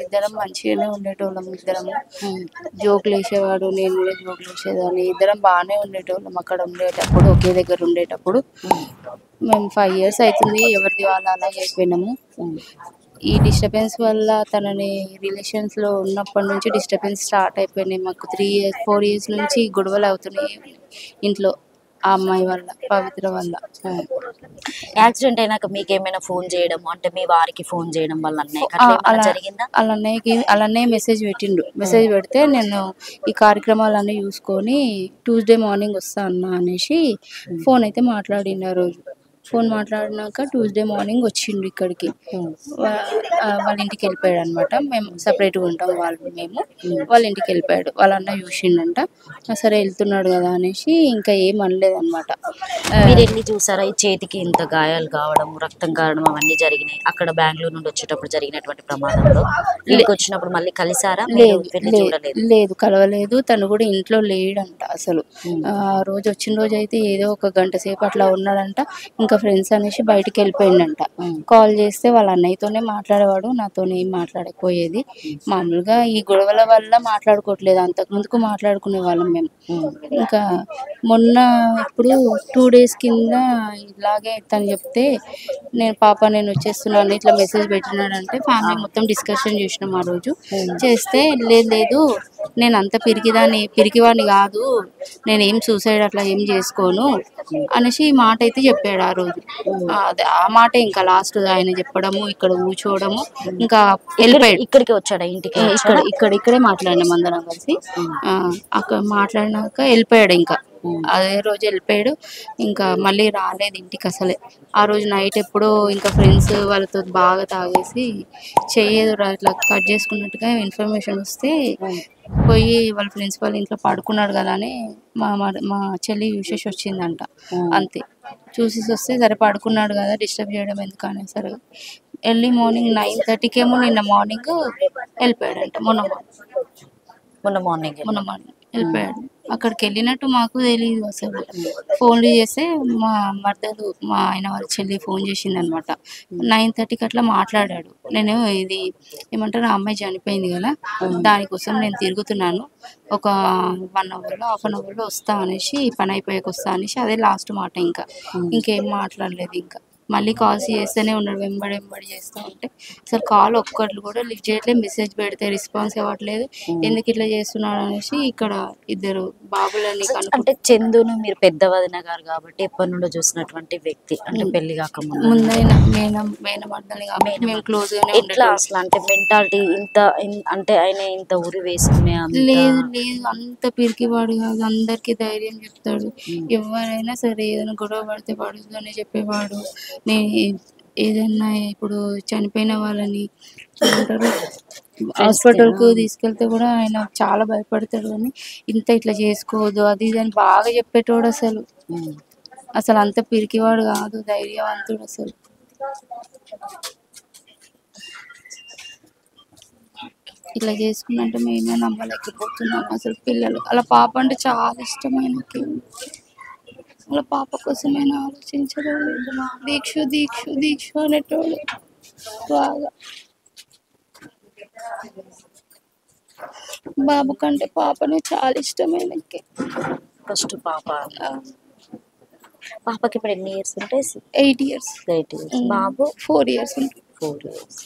ఇద్దరం మంచిగానే ఉండేటోళ్ళం ఇద్దరం జోకులు వేసేవాడు నేను కూడా జోకులు వేసేదాన్ని. ఇద్దరం బాగానే ఉండేటోళ్ళం అక్కడ ఉండేటప్పుడు ఒకే దగ్గర ఉండేటప్పుడు. మేము ఫైవ్ ఇయర్స్ అవుతుంది ఎవరిది వాళ్ళు అలా అయిపోయినాము. ఈ డిస్టర్బెన్స్ వల్ల తనని రిలేషన్స్లో ఉన్నప్పటి నుంచి డిస్టర్బెన్స్ స్టార్ట్ అయిపోయినాయి మాకు. త్రీ ఇయర్స్ ఫోర్ ఇయర్స్ నుంచి గొడవలు అవుతున్నాయి ఇంట్లో ఆ అమ్మాయి వల్ల పవిత్ర వల్ల. యాక్సిడెంట్ అయినాక మీకు ఏమైనా ఫోన్ చేయడం అంటే మీ వారికి ఫోన్ చేయడం వల్ల అన్నయ్య అలా అన్నయ్యకి అన్నయ్య మెసేజ్ పెట్టిండు. మెసేజ్ పెడితే నేను ఈ కార్యక్రమాలన్నీ చూసుకొని ట్యూస్డే మార్నింగ్ వస్తా అన్నా అనేసి ఫోన్ అయితే మాట్లాడిండు ఆ రోజు. ఫోన్ మాట్లాడినాక ట్యూస్డే మార్నింగ్ వచ్చిండు ఇక్కడికి. ఆ, వాళ్ళ ఇంటికి వెళ్ళిపోయాడు అనమాట మేము సపరేట్గా ఉంటాం వాళ్ళు మేము. వాళ్ళ ఇంటికి వెళ్ళిపోయాడు. వాళ్ళ అన్న చూసిండంట. సరే వెళ్తున్నాడు కదా అనేసి ఇంకా ఏం అనలేదు అనమాట మీరు వెళ్ళి చూసారా? ఈ చేతికి ఇంత గాయాలు కావడం రక్తం కావడం అవన్నీ జరిగినాయి. అక్కడ బెంగళూరు నుండి వచ్చేటప్పుడు జరిగినటువంటి ప్రమాదంలో. ఇంటికి వచ్చినప్పుడు మళ్ళీ కలిసారా? లేదు వెళ్ళి లేదు చూడలేదు. లేదు కలవలేదు. తను కూడా ఇంట్లో లేడంట అసలు. ఆ రోజు వచ్చిన రోజు అయితే ఏదో ఒక గంట సేపు అట్లా ఉన్నాడంట. ఇంకా ఫ్రెండ్స్ అనేసి బయటికి వెళ్ళిపోయిండంట. కాల్ చేస్తే వాళ్ళ అన్నయ్యతోనే మాట్లాడేవాడు నాతోనే ఏం మాట్లాడకపోయేది. మామూలుగా ఈ గొడవల వల్ల మాట్లాడుకోవట్లేదు. అంతకు ముందుకు మాట్లాడుకునే వాళ్ళం మేము. ఇంకా మొన్న ఇప్పుడు టూ డేస్ కింద ఇలాగే తను చెప్తే నేను పాప నేను వచ్చేస్తున్నాను ఇట్లా మెసేజ్ పెట్టినాడంటే ఫ్యామిలీ మొత్తం డిస్కషన్ చేసినాం ఆ రోజు. చేస్తే లేదు లేదు నేను అంత పిరికిదాన్ని పిరికివాడిని కాదు. నేను ఏం సూసైడ్ అట్లా ఏం చేసుకోను. అనేసి ఈ మాట అయితే చెప్పాడు ఆ రోజు. ఆ, అదే ఆ మాట ఇంకా లాస్ట్ ఆయన చెప్పడము ఇక్కడ కూర్చోవడము ఇంకా వెళ్ళిపోయాడు. ఇక్కడికి వచ్చాడా? ఇంటికి ఇక్కడ ఇక్కడ ఇక్కడే మాట్లాడినాం అందరం కలిసి. ఆ, అక్కడ మాట్లాడినాక వెళ్ళిపోయాడు ఇంకా. అదే రోజు వెళ్ళిపోయాడు. ఇంకా మళ్ళీ రాలేదు ఇంటికి అసలే. ఆ రోజు నైట్ ఎప్పుడో ఇంకా ఫ్రెండ్స్ వాళ్ళతో బాగా తాగేసి చెయ్యేది ఇట్లా కట్ చేసుకున్నట్టుగా ఇన్ఫర్మేషన్ వస్తే పోయి వాళ్ళ ఫ్రెండ్స్ వాళ్ళ ఇంట్లో పడుకున్నాడు కదా అని మా మా- మా చెల్లి చూసేసి వచ్చిందంట. అంతే. చూసేసి వస్తే సరే పడుకున్నాడు కదా డిస్టర్బ్ చేయడం ఎందుకు అని సరే ఎర్లీ మార్నింగ్ నైన్ థర్టీకి ఏమో నిన్న మార్నింగ్ వెళ్ళిపోయాడంట. మొన్న మార్నింగ్. మొన్న మార్నింగ్. మొన్న మార్నింగ్. వెళ్ళిపోయాడు. అక్కడికి వెళ్ళినట్టు మాకు తెలియదు అసలు. ఫోన్లు చేస్తే మా మర్దలు మా ఆయన వాళ్ళ చెల్లి ఫోన్ చేసింది అనమాట నైన్ థర్టీకి అట్లా మాట్లాడాడు. నేను ఇది ఏమంటారు అమ్మాయి చనిపోయింది కదా దానికోసం నేను తిరుగుతున్నాను. ఒక వన్ అవర్లో హాఫ్ అన్ అవర్లో వస్తా అనేసి పని అయిపోయాక వస్తా అనేసి అదే లాస్ట్ మాట ఇంకా. ఇంకేం మాట్లాడలేదు ఇంకా. మళ్ళీ కాల్స్ చేస్తూనే ఉన్నాడు వెంబడి వెంబడి చేస్తూ ఉంటే. అసలు కాల్ ఒక్కట్లు కూడా లిఫ్ట్ చేయట్లేదు మెసేజ్ పెడితే రెస్పాన్స్ ఇవ్వట్లేదు. ఎందుకు ఇట్లా చేస్తున్నాడు అనేసి ఇక్కడ ఇద్దరు బాబులని అంటే చందును మీరు పెద్ద వదిన గారు కాబట్టి ఎప్పటి నుండో చూసినటువంటి వ్యక్తి అంటే పెళ్ళి కాకముందు. ముందైన మేన కాబట్టి మేము క్లోజ్ గానే ఎట్లా ఉండేటోళ్ళం. అసలు అంటే మెంటాలిటీ ఇంత అంటే ఆయన ఇంత ఉరి వేసుకునే లేదు లేదు. అంత పిరికివాడు కాదు. అందరికి ధైర్యం చెప్తాడు. ఎవరైనా సరే ఏదైనా గొడవ పడితే పడదు అని చెప్పేవాడు. నేను ఏదైనా ఇప్పుడు చనిపోయిన వాళ్ళని ఏమంటారు? హాస్పిటల్కు తీసుకెళ్తే కూడా ఆయన చాలా భయపడతాడు అని ఇంత ఇట్లా చేసుకోవద్దు అది ఇది అని బాగా చెప్పేటోడు అసలు. అసలు అంత పిరికివాడు కాదు ధైర్యవంతుడు అసలు. ఇట్లా చేసుకున్నంటే మేమే నమ్మలేకపోతున్నాం అసలు పిల్లలు. అలా పాప అంటే చాలా ఇష్టం ఆయనకి. వాళ్ళ పాప కోసమైనా ఆలోచించడం దీక్ష దీక్ష దీక్ష అనేటోడు బాగా. బాబు కంటే పాపను చాలా ఇష్టమైన ఫస్ట్ పాప. పాపకి ఇప్పుడు ఎన్ని ఇయర్స్ ఉంటాయి? Eight years. Eight years. బాబు? ఫోర్ ఇయర్స్ ఉంటాయి ఫోర్ ఇయర్స్.